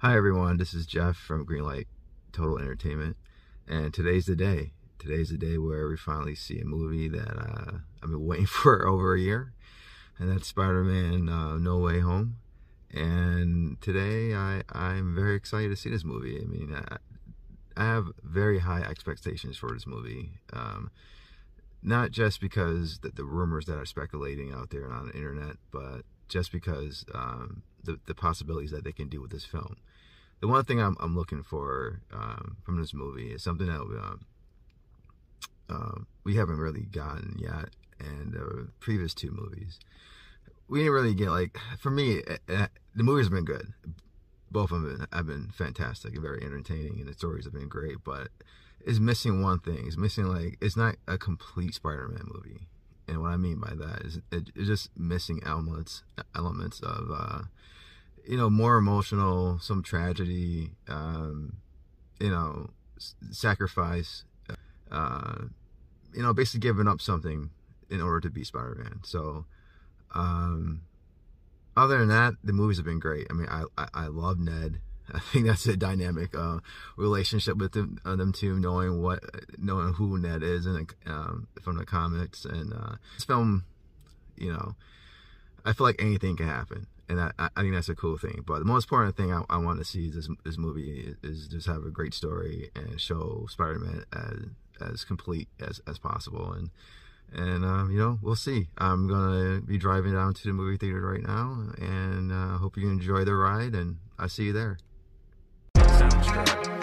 Hi everyone, this is Jeff from Greenlight Total Entertainment, and today's the day. Today's the day where we finally see a movie that uh, I've been waiting for over a year, and that's Spider-Man uh, No Way Home. And today I, I'm very excited to see this movie. I mean, I, I have very high expectations for this movie. Um, not just because the, the, rumors that are speculating out there on the internet, but just because um, the, the possibilities that they can do with this film. The one thing I'm, I'm looking for um, from this movie is something that um, uh, we haven't really gotten yet, and the previous two movies, we didn't really get like. For me, eh, eh, the movies have been good. Both of them have been fantastic and very entertaining, and the stories have been great. But it's missing one thing. It's missing like it's not a complete Spider-Man movie. And what I mean by that is it, it's just missing elements elements of uh, you know more emotional, some tragedy, um, you know, sacrifice, uh, you know, basically giving up something in order to be Spider-Man. So, um, other than that, the movies have been great. I mean, I I, I love Ned. I think that's a dynamic uh, relationship with them, uh, them two, knowing what, knowing who Ned is, and um, from the comics. And uh, this film, you know, I feel like anything can happen, and I, I think that's a cool thing. But the most important thing I, I want to see this this movie is, is, just have a great story and show Spider-Man as as complete as as possible. And and um, you know we'll see i'm gonna be driving down to the movie theater right now and uh, hope you enjoy the ride and i'll see you there soundtrack.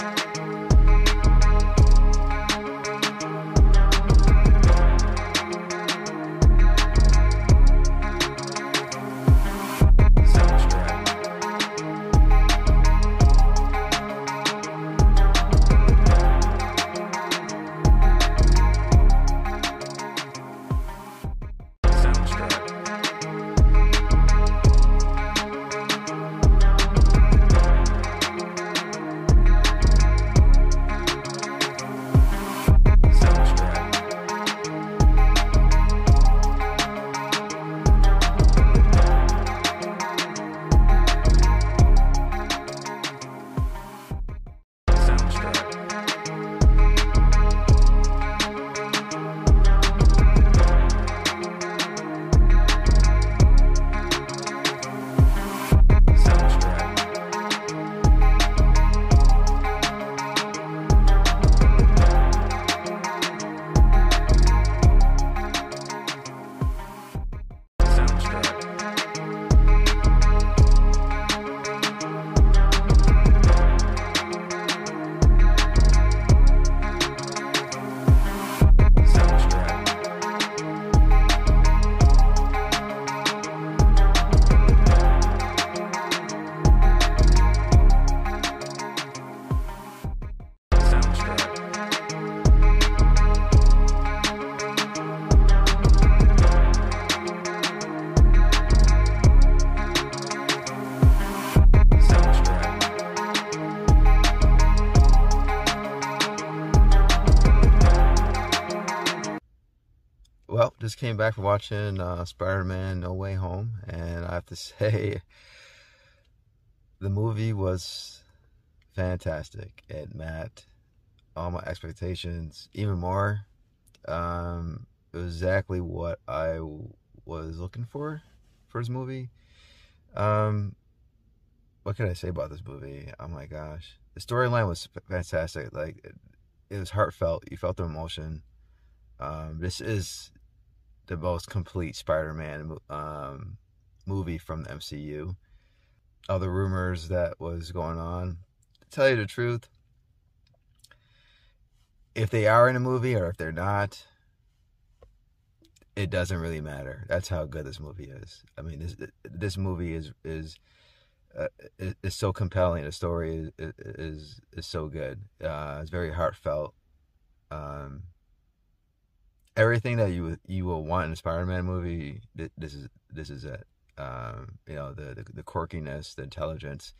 Came back from watching uh, Spider-Man No Way Home, and I have to say, the movie was fantastic. It met all my expectations, even more. Um, it was exactly what I was looking for for this movie. Um, what can I say about this movie? Oh my gosh, the storyline was fantastic. Like it, it was heartfelt. You felt the emotion. Um, this is the most complete Spider-Man um, movie from the MCU. The rumors that was going on. To tell you the truth, if they are in a movie or if they're not, it doesn't really matter. That's how good this movie is. I mean, this this movie is is uh, is so compelling. The story is is is so good. Uh, it's very heartfelt. Um, everything that you you will want in a Spider-Man movie. This is this is it. Um, you know the, the, the quirkiness, the intelligence,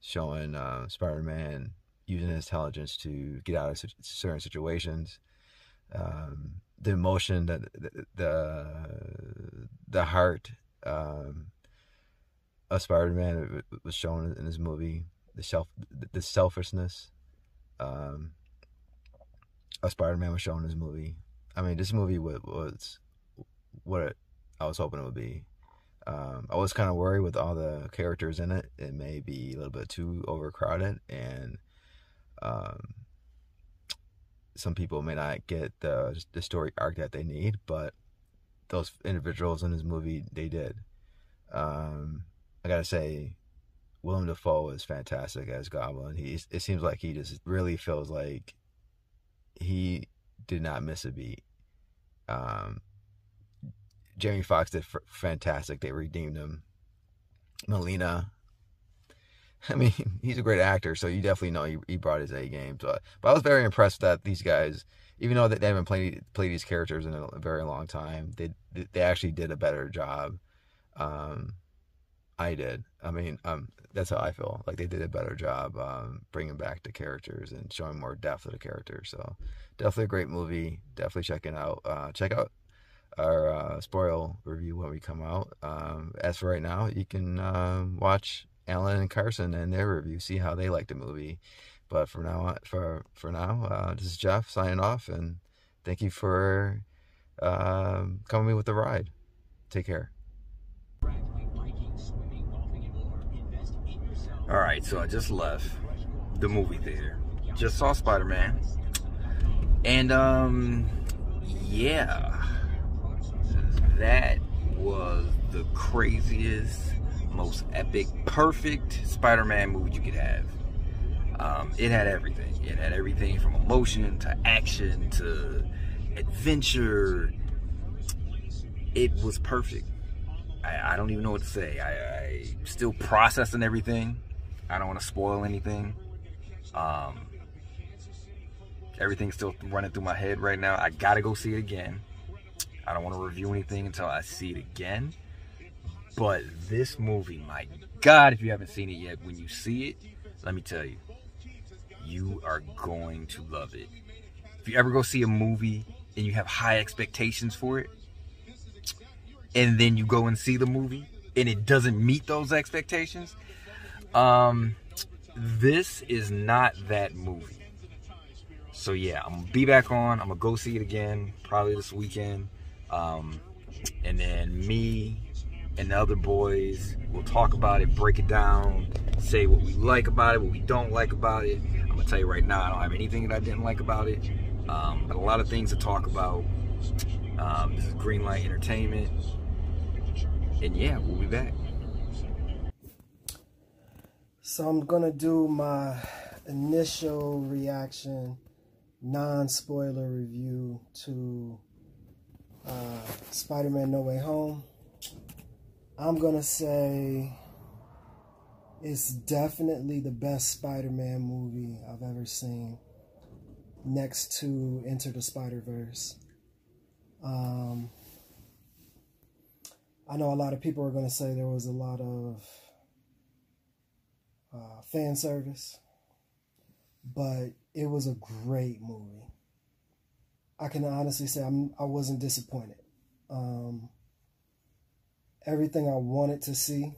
showing uh, Spider-Man using his intelligence to get out of certain situations. Um, the emotion, the the the, the heart um, of Spider-Man was shown in this movie. the self the selfishness um, of Spider-Man was shown in this movie. I mean, this movie was, was what I was hoping it would be. Um, I was kind of worried with all the characters in it. It may be a little bit too overcrowded, and um, some people may not get the the story arc that they need. But those individuals in this movie, they did. Um, I gotta say, Willem Dafoe is fantastic as Goblin. He it seems like he just really feels like he did not miss a beat. Um, Jamie Foxx did f- fantastic. They redeemed him. Molina, I mean, he's a great actor, so you definitely know he, he brought his A game. So, but I was very impressed that these guys, even though they haven't played played these characters in a very long time, they they actually did a better job. Um, I did. I mean, um, that's how I feel. Like they did a better job um, bringing back the characters and showing more depth of the characters. So definitely a great movie. Definitely checking out. Uh, check out our uh, spoil review when we come out. Um, as for right now, you can uh, watch Allan and Carson and their review, see how they like the movie. But for now, for for now, uh, this is Jeff signing off, and thank you for um, coming with the ride. Take care. All right, so I just left the movie theater. Just saw Spider Man, and um, yeah that was the craziest, most epic, perfect Spider-Man movie you could have. Um, it had everything. It had everything from emotion to action to adventure. It was perfect. I, I don't even know what to say. I, I still processing everything. I don't want to spoil anything. Um, everything's still running through my head right now. I gotta go see it again. I don't want to review anything until I see it again. But this movie, my God, if you haven't seen it yet, when you see it, let me tell you, you are going to love it. If you ever go see a movie and you have high expectations for it, and then you go and see the movie and it doesn't meet those expectations, um, this is not that movie. So yeah, I'm gonna be back on. I'm gonna go see it again, probably this weekend. Um, and then me and the other boys will talk about it, break it down, say what we like about it, what we don't like about it. I'm gonna tell you right now, I don't have anything that I didn't like about it, um, but a lot of things to talk about. Um, this is Greenlight Entertainment, and yeah, we'll be back. So I'm gonna do my initial reaction, non-spoiler review to uh, Spider-Man No Way Home. I'm going to say it's definitely the best Spider-Man movie I've ever seen next to Into the Spider-Verse. Um, I know a lot of people are going to say there was a lot of uh, fan service, but it was a great movie. I can honestly say I'm I wasn't disappointed. Um, everything I wanted to see,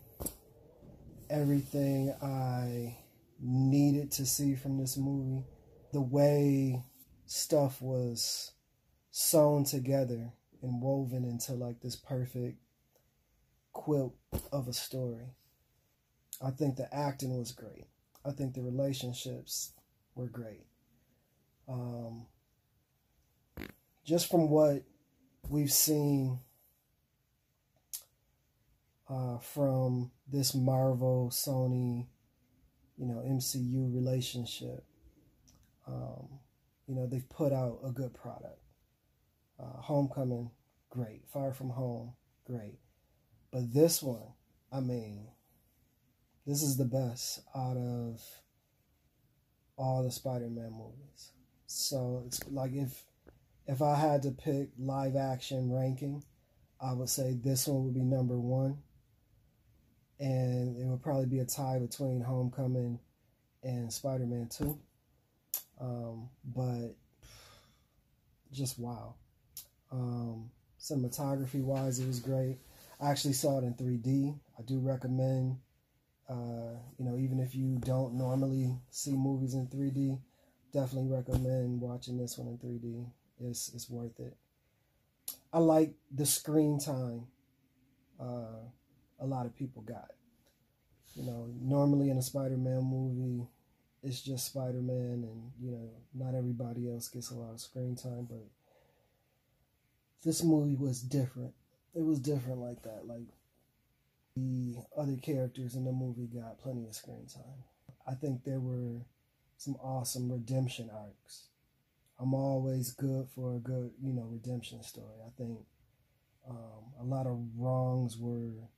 everything I needed to see from this movie, the way stuff was sewn together and woven into like this perfect quilt of a story. I think the acting was great. I think the relationships were great. Um, just from what we've seen uh, from this Marvel Sony, you know, MCU relationship, um, you know, they've put out a good product. Uh, Homecoming, great. Far From Home, great. But this one, I mean, this is the best out of all the Spider-Man movies. So it's like if if I had to pick live action ranking, I would say this one would be number one. And it would probably be a tie between Homecoming and Spider Man 2. Um, but just wow. Um, cinematography wise, it was great. I actually saw it in 3D. I do recommend Uh, you know, even if you don't normally see movies in 3D, definitely recommend watching this one in 3D. It's it's worth it. I like the screen time. Uh, a lot of people got. You know, normally in a Spider-Man movie, it's just Spider-Man, and you know, not everybody else gets a lot of screen time. But this movie was different. It was different like that. Like the other characters in the movie got plenty of screen time. I think there were some awesome redemption arcs. I'm always good for a good, you know, redemption story. I think um, a lot of wrongs were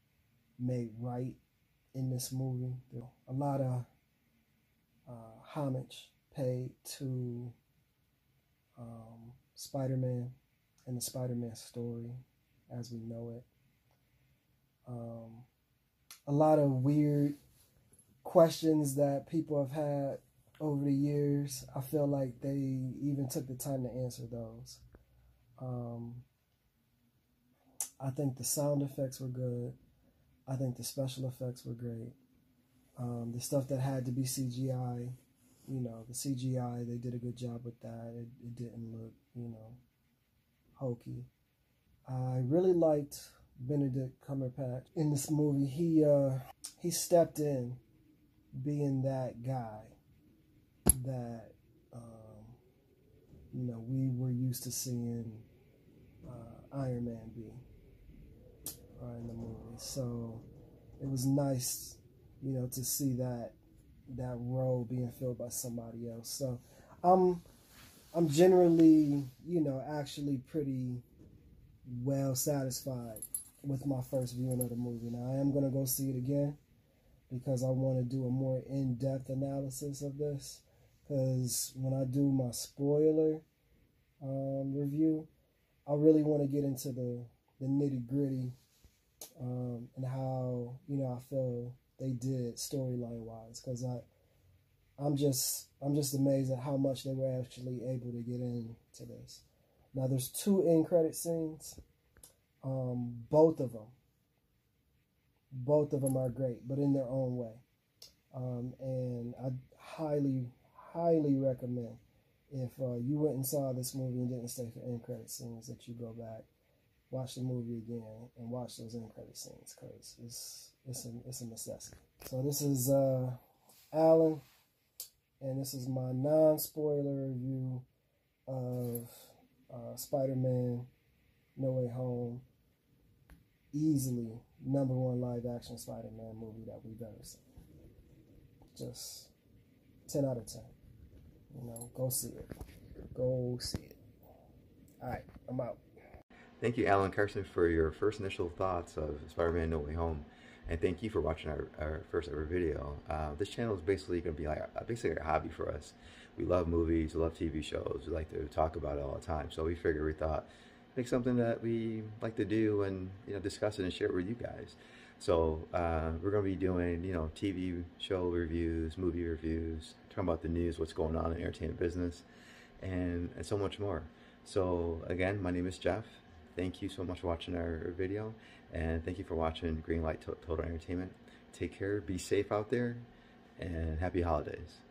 made right in this movie. A lot of uh, homage paid to um, Spider Man and the Spider Man story as we know it. Um, a lot of weird questions that people have had over the years. I feel like they even took the time to answer those. Um, I think the sound effects were good. I think the special effects were great. Um, the stuff that had to be CGI, you know, the CGI, they did a good job with that. It, it didn't look, you know, hokey. I really liked Benedict Cumberbatch in this movie. He uh, he stepped in, being that guy that um, you know we were used to seeing uh, Iron Man be uh, in the movie. So it was nice, you know, to see that that role being filled by somebody else. So I'm I'm generally, you know, actually pretty well satisfied with my first viewing of the movie. Now I am gonna go see it again because I want to do a more in-depth analysis of this. Because when I do my spoiler um, review, I really want to get into the the nitty gritty um, and how you know I feel they did storyline wise. Because I I'm just I'm just amazed at how much they were actually able to get into this. Now there's two end credit scenes. Um, both of them, both of them are great, but in their own way. Um, and I highly, highly recommend if uh, you went and saw this movie and didn't stay for end credit scenes that you go back, watch the movie again, and watch those end credit scenes because it's it's a it's a necessity. So this is uh, Allan, and this is my non-spoiler review of uh, Spider-Man: No Way Home easily number one live action Spider Man movie that we've ever seen. Just 10 out of 10. You know, go see it. Go see it. All right, I'm out. Thank you, Allan Carson, for your first initial thoughts of Spider Man No Way Home. And thank you for watching our, our first ever video. Uh, this channel is basically going to be like basically a hobby for us. We love movies, we love TV shows, we like to talk about it all the time. So we figured we thought make something that we like to do and you know discuss it and share it with you guys. So uh, we're going to be doing you know TV show reviews, movie reviews, talking about the news, what's going on in entertainment business, and and so much more. So again, my name is Jeff. Thank you so much for watching our video, and thank you for watching Greenlight Total Entertainment. Take care, be safe out there, and happy holidays.